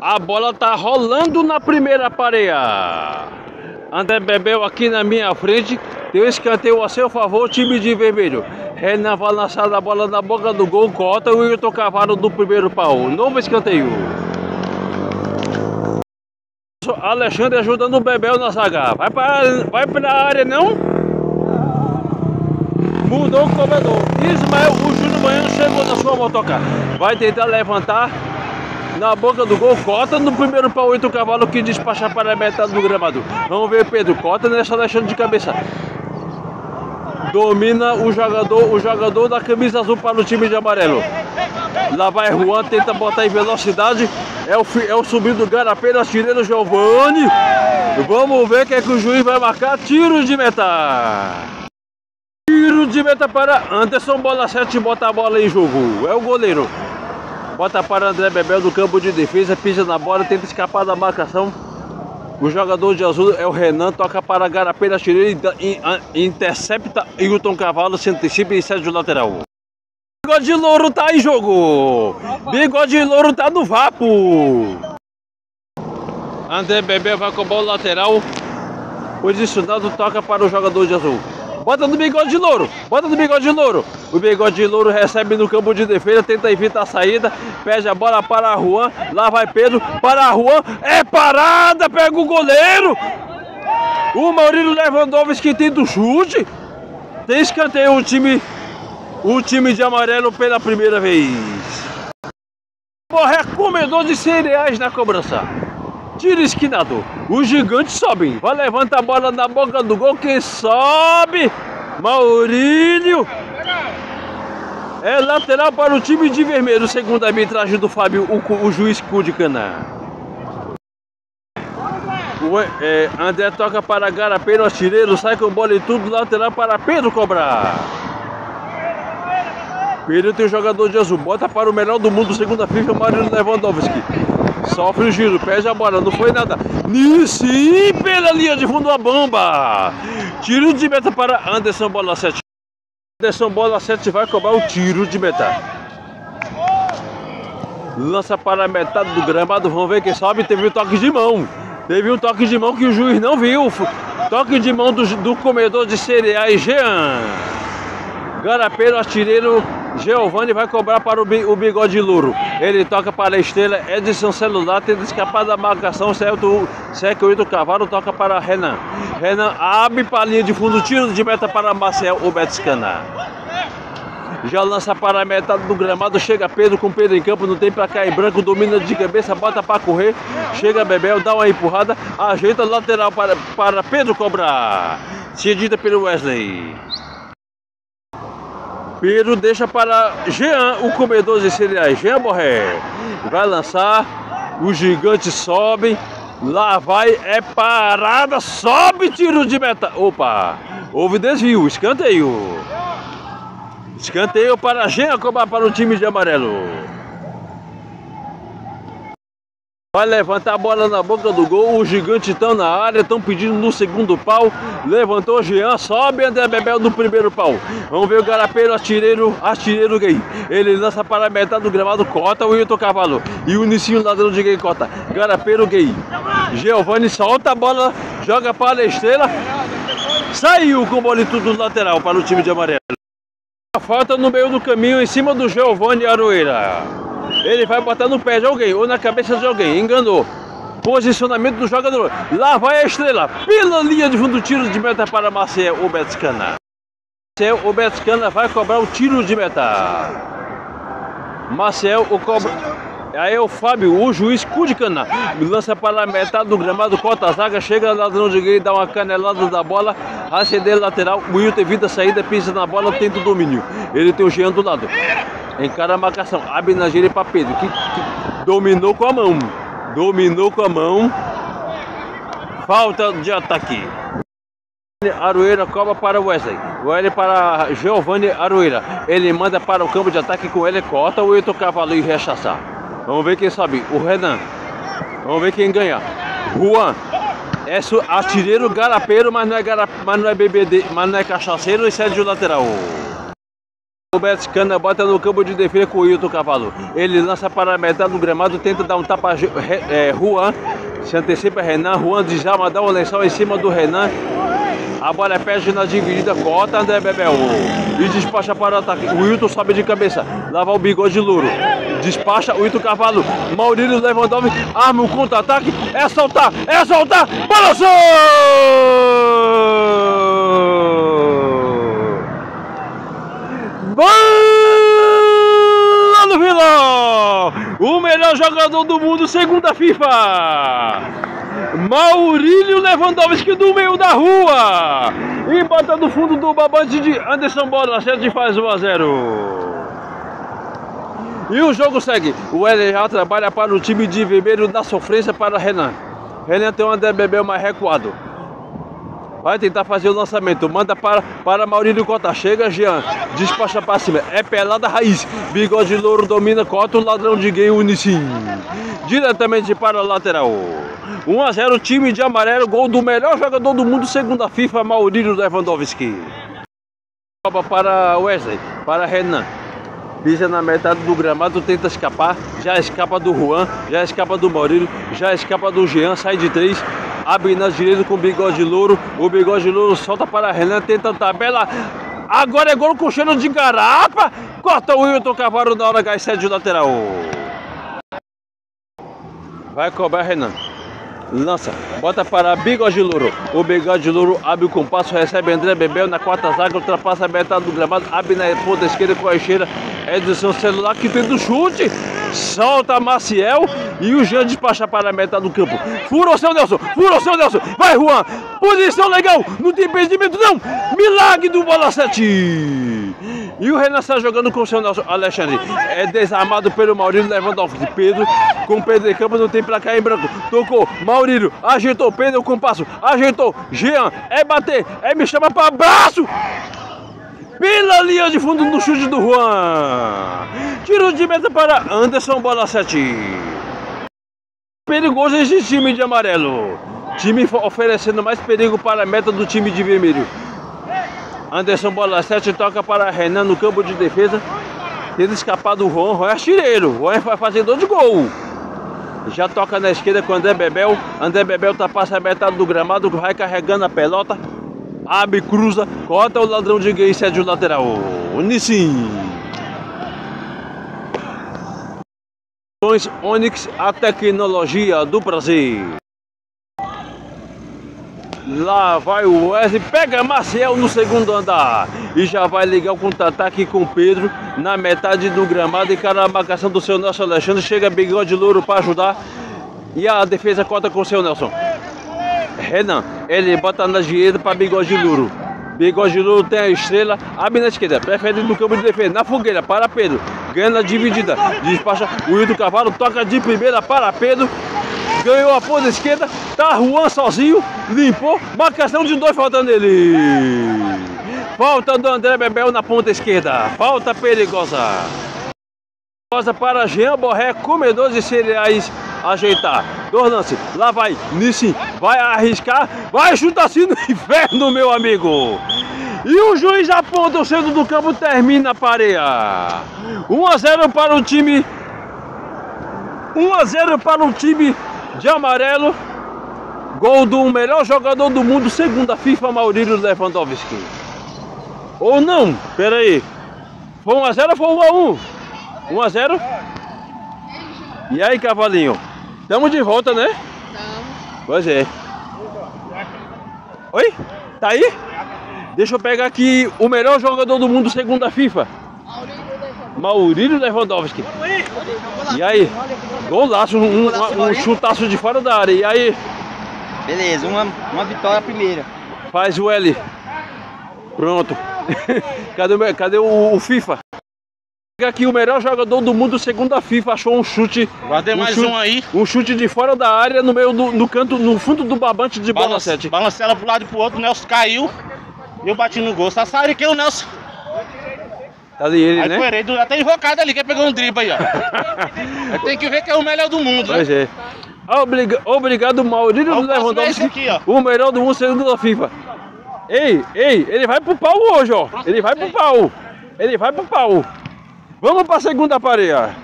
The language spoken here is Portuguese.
A bola tá rolando na primeira pareia. André Bebel aqui na minha frente. Um escanteio a seu favor, time de vermelho. Renan vai lançar a bola na boca do gol. Cota o Wilton Cavalo do primeiro pau. Novo escanteio. Alexandre ajudando o Bebel na zaga. Vai para vai pra área, não? Mudou o corredor. Ismael, o Júnior Baiano chegou na sua motoca. Vai tentar levantar na boca do gol. Cota no primeiro pau, oito cavalo que despacha para a metade do gramado. Vamos ver Pedro. Cota nessa deixando de cabeça. Domina o jogador, o jogador da camisa azul para o time de amarelo. Lá vai Juan, tenta botar em velocidade. É o, é o subido Garapeira, tirando Giovanni. Vamos ver o que é que o juiz vai marcar. Tiro de meta. Tiro de meta para Anderson, bola 7, bota a bola em jogo. É o goleiro. Bota para André Bebel do campo de defesa, pisa na bola, tenta escapar da marcação. O jogador de azul é o Renan, toca para Garapeira, tirando, intercepta Hilton Cavalo, se antecipa e cede o lateral. Bigode Louro tá em jogo. Bigode Louro tá no vapo. André Bebel vai com bola lateral. Posicionado, toca para o jogador de azul. Bota no bigode de louro, bota no bigode de louro. O bigode de louro recebe no campo de defesa, tenta evitar a saída, pede a bola para Juan. Lá vai Pedro, para Juan. É parada, pega o goleiro. O Maurílio Lewandowski tenta o chute. Tem escanteio o time o time de amarelo pela primeira vez. Borré comedor de cereais na cobrança. Tira esquinador. Os gigantes sobem. Vai levantar a bola na boca do gol. Quem sobe? Maurílio. É lateral para o time de vermelho, segundo a arbitragem do Fábio, o, o juiz Cudicana. O, é, André toca para Garapeiro, artilheiro, sai com bola e tudo, lateral para Pedro cobrar. Pedro tem o jogador de azul. Bota para o melhor do mundo, segunda FIFA, Mário Lewandowski. Sofre o giro, perde a bola, não foi nada. Sim, pela linha de fundo a bomba. Tiro de meta para Anderson, bola 7. Anderson, bola 7, vai cobrar o tiro de meta. Lança para a metade do gramado, vamos ver quem sobe. Teve um toque de mão. Teve um toque de mão que o juiz não viu. Toque de mão do, do comedor de cereais, Jean. Garapeiro, artilheiro, Giovanni vai cobrar para o bigode louro. Ele toca para a estrela, Edson celular, tenta escapar da marcação, certo? Seca o cavalo, toca para Renan. Renan abre para a linha de fundo, tiro de meta para Marcel, o Betscana. Já lança para a metade do gramado, chega Pedro com Pedro em campo, não tem para cair branco, domina de cabeça, bota para correr, chega Bebel, dá uma empurrada, ajeita lateral para, para Pedro cobrar. Cedida pelo Wesley. Pedro deixa para Jean, o comedor de cereais. Jean Borré vai lançar, os gigantes sobem, lá vai, é parada, sobe tiro de meta. Opa, houve desvio, escanteio. Escanteio para Jean cobrar para o time de amarelo. Vai levantar a bola na boca do gol. Os gigantes estão na área, estão pedindo no segundo pau. Levantou Jean, sobe André Bebel no primeiro pau. Vamos ver o garapeiro, artilheiro, artilheiro gay. Ele lança para a metade do gramado, cota o Hilton Cavalo. E o Nicinho ladrão de gay cota. Garapeiro gay. Giovanni solta a bola, joga para a estrela. Saiu com o bola tudo no lateral para o time de amarelo. Falta no meio do caminho em cima do Giovanni Aroeira. Ele vai botar no pé de alguém ou na cabeça de alguém. Enganou. Posicionamento do jogador. Lá vai a estrela. Pela linha de fundo, tiro de meta para Marcel Obetscana. Marcel Obetscana vai cobrar o tiro de meta. Marcel o cobra. Aí o Fábio, o juiz Cudicana, lança para a metade do gramado, corta a zaga, chega ladrão de gay, dá uma canelada da bola, acender lateral, o Will evita saída, pisa na bola, tenta o domínio. Ele tem o Jean do lado. Encara a marcação. Abre na gira para Pedro, que, que, dominou com a mão. Dominou com a mão. Falta de ataque. Aroeira cobra para Wesley. Wesley para Giovanni Aroeira. Ele manda para o campo de ataque com ele, corta o Eito Cavalo e rechaçar. Vamos ver quem sobe. O Renan. Vamos ver quem ganha. Juan. É artilheiro garapeiro, mas não é, garap... mas não é BBD, mas não é cachaceiro e cede o lateral. Roberto Cana bota no campo de defesa com o Hilton Cavalo. Ele lança para a metade do gramado, tenta dar um tapa a é, Juan. Se antecipa Renan. Juan desarma, dá um lençol em cima do Renan. A bola é perde na dividida, corta André Bebel. E despacha para o ataque. O Wilton sobe de cabeça. Lava o bigode louro. Despacha o Wilton Cavalo. Maurílio Lewandowski arma o contra-ataque. É soltar, é soltar. Balançou! Bola no Vila! O melhor jogador do mundo, segundo a FIFA! Maurílio Lewandowski do meio da rua! E bota no fundo do babante de Anderson Bola, certo e faz 1 a 0. E o jogo segue. O LA trabalha para o time de vermelho da sofrência para Renan. Renan tem um André Bebel mais recuado. Vai tentar fazer o lançamento. Manda para, para Maurílio Cota. Chega, Jean. Despacha para cima. É pelada raiz. Bigode louro domina. Cota o ladrão de gay Unicim. Diretamente para a lateral. 1 a 0 time de amarelo. Gol do melhor jogador do mundo, segundo a FIFA, Maurílio Lewandowski. Para Wesley. Para Renan. Pisa na metade do gramado, tenta escapar. Já escapa do Juan. Já escapa do Maurílio. Já escapa do Jean. Sai de três abre na direita com o bigode louro. O bigode louro solta para Renan, tenta a tabela. Agora é gol com cheiro de garapa. Corta o Wilton Cavalo na hora H7 de lateral. Vai cobrar Renan. Lança, bota para Bigode Louro. O Bigode Louro abre o compasso, recebe André Bebel na quarta zaga, ultrapassa a metade do gramado, abre na ponta esquerda com a eixeira. Edson celular que tem do chute solta Maciel e o Jean despacha para a meta do campo. Fura o seu Nelson, fura o seu Nelson, vai Juan, posição legal, não tem impedimento não, milagre do bola 7. E o Renan está jogando com o seu Nelson Alexandre. É desarmado pelo Maurílio Lewandowski. Pedro com Pedro em campo, não tem placar em branco. Tocou, Maurílio, ajeitou, Pedro com passo, ajeitou, Jean, é bater, é me chama para abraço pela linha de fundo do chute do Juan. Tiro de meta para Anderson, bola 7. Perigoso esse time de amarelo. Time oferecendo mais perigo para a meta do time de vermelho. Anderson, bola 7, toca para Renan no campo de defesa. Tenta escapar do Juan. Juan é artilheiro. Juan vai fazedor de gol. Já toca na esquerda com André Bebel. André Bebel tá passa a metade do gramado, vai carregando a pelota abre, cruza, corta o ladrão de gay e cede o lateral. Nissin. Onix, a tecnologia do prazer. Lá vai o Wesley, pega Marcel no segundo andar e já vai ligar o contra-ataque com Pedro na metade do gramado. E cara, a marcação do seu Nelson Alexandre chega bigode louro para ajudar e a defesa corta com o seu Nelson. Renan, ele bota na direita para Bigode Luro. Bigode Luro tem a estrela, abre na esquerda, prefere no campo de defesa, na fogueira, para Pedro. Ganha na dividida, despacha o Will do Cavalo, toca de primeira para Pedro. Ganhou a ponta esquerda, tá Juan sozinho, limpou, marcação de dois faltando ele. Falta do André Bebel na ponta esquerda, falta perigosa. Perigosa para Jean Borré, comedor de cereais ajeitar. Dois. Lá vai. Nissim vai arriscar. Vai chutar assim no inferno, meu amigo. E o juiz aponta o centro do campo, termina a pareia. 1 a 0 para o time. 1 a 0 para o time de amarelo. Gol do melhor jogador do mundo, segundo a FIFA, Maurílio Lewandowski. Ou não? Pera aí. Foi 1 a 0 ou foi 1 a 1? 1 a 0? E aí, cavalinho? Estamos de volta, né? Estamos. Pois é. Oi? Tá aí? Deixa eu pegar aqui o melhor jogador do mundo segundo a FIFA. Maurílio Lewandowski. E aí? Golaço, um, um, um chutaço de fora da área. E aí? Beleza, uma, uma vitória primeira. Faz o L. Pronto. cadê, cadê o, o FIFA? aqui o melhor jogador do mundo segundo a FIFA achou um chute. Guardei um mais chute, um aí. Um chute de fora da área no meio do no canto, no fundo do babante de bola 7. Balancei ela pro lado e pro outro, o Nelson caiu eu bati no gol. Só saiu aqui o Nelson. Tá ali ele, aí né? Foi ele, até invocado ali, que pegou um drible aí, ó. Tem que ver que é o melhor do mundo, pois né? É. Obriga, obrigado, Maurílio Lewandowski. Aqui, ó. O melhor do mundo segundo a FIFA. Ei, ei, ele vai pro pau hoje, ó. Ele vai pro pau. ele vai pro pau. Vamos pra segunda pareia.